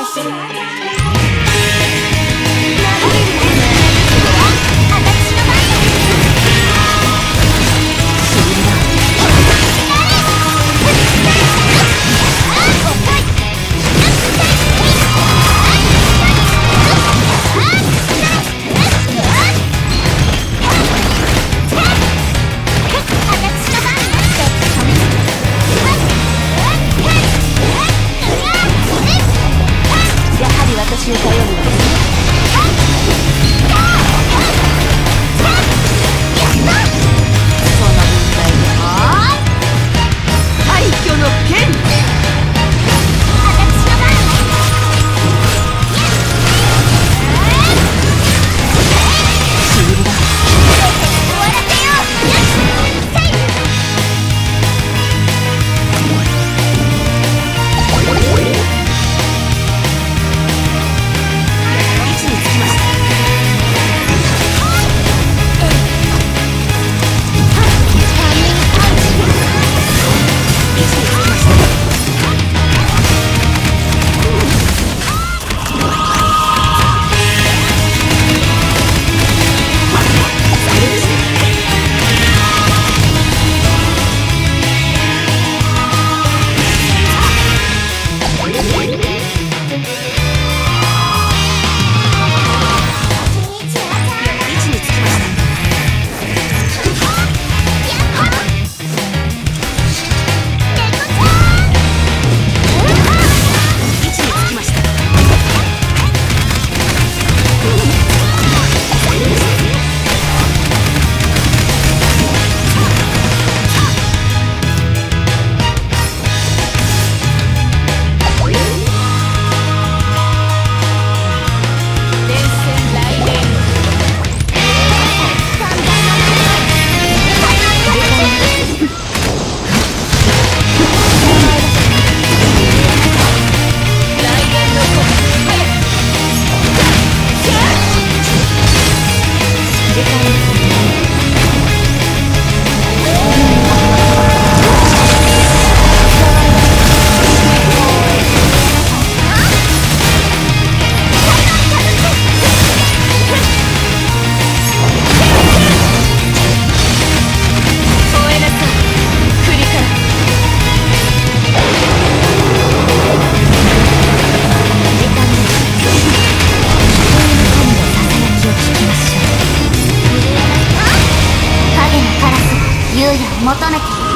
私を 求めて